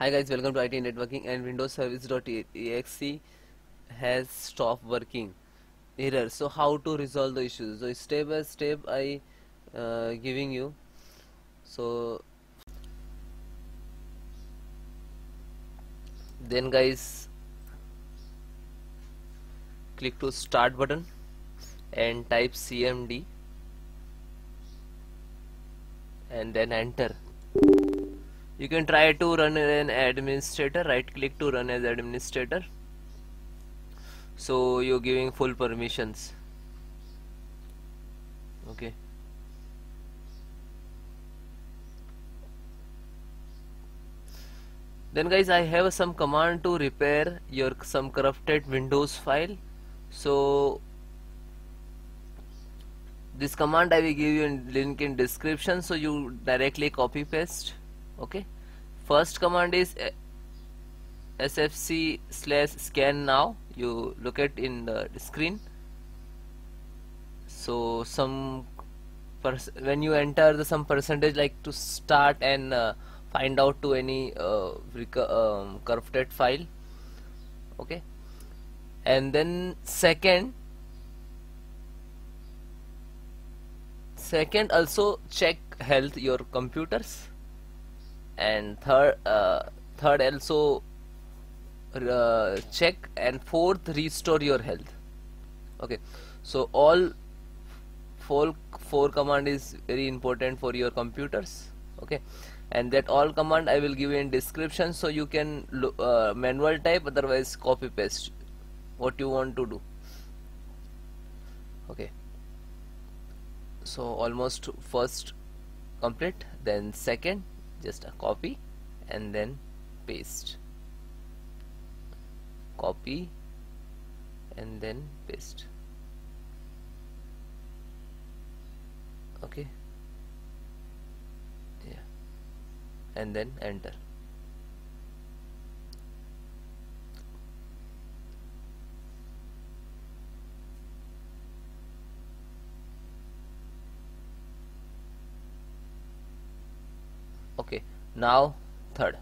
Hi guys, welcome to IT Networking and Windows Service.exe has stopped working error. So how to resolve the issues? So step by step I uh, giving you. So then guys click to start button and type cmd and then enter you can try to run an administrator right click to run as administrator. So you're giving full permissions. Okay. Then guys I have some command to repair your some corrupted windows file. So this command I will give you in link in description. So you directly copy paste okay. First command is eh, sfc slash scan now. You look at in the screen. So some when you enter the some percentage like to start and uh, find out to any uh, um, corrupted file. Okay. And then second second also check health your computers and third uh, third also uh, check and fourth restore your health. Okay. So all four four command is very important for your computers. Okay. And that all command I will give you in description so you can uh, manual type otherwise copy paste what you want to do. Okay. So almost first complete then second just a copy and then paste. Copy and then paste. Okay? Yeah. And then enter okay now third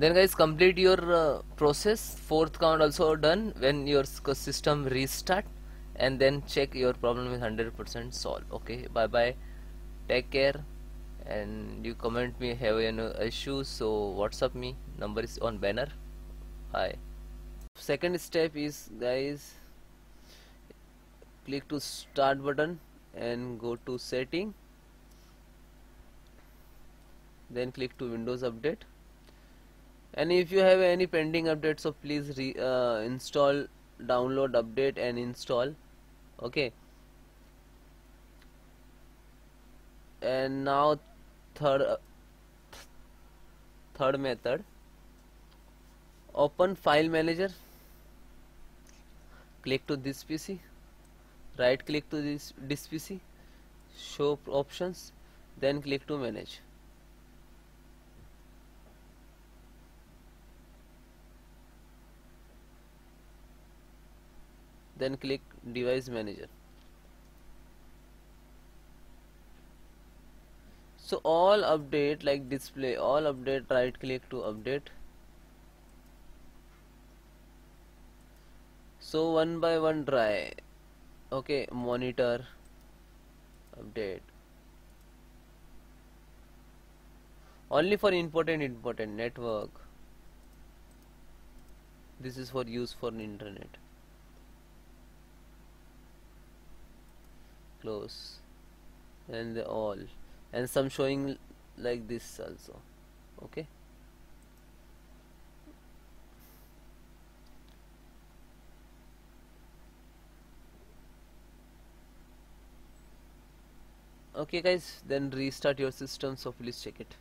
then guys complete your uh, process. Fourth count also done when your system restart. And then check your problem is 100% solved. Okay bye bye take care. And you comment me have any issues. So whatsapp me? Number is on banner. Bye second step is guys click to start button and go to setting. Then click to windows update and if you have any pending updates so please re, uh, install download update and install. Okay. And now third uh, third method. Open file manager. Click to this PC right click to this this PC show options. Then click to manage then click device manager. So all update like display all update right click to update. So one by one try. Okay monitor update. Only for important important network. This is for use for internet close and all and some showing like this also okay? Okay guys then restart your system so please check it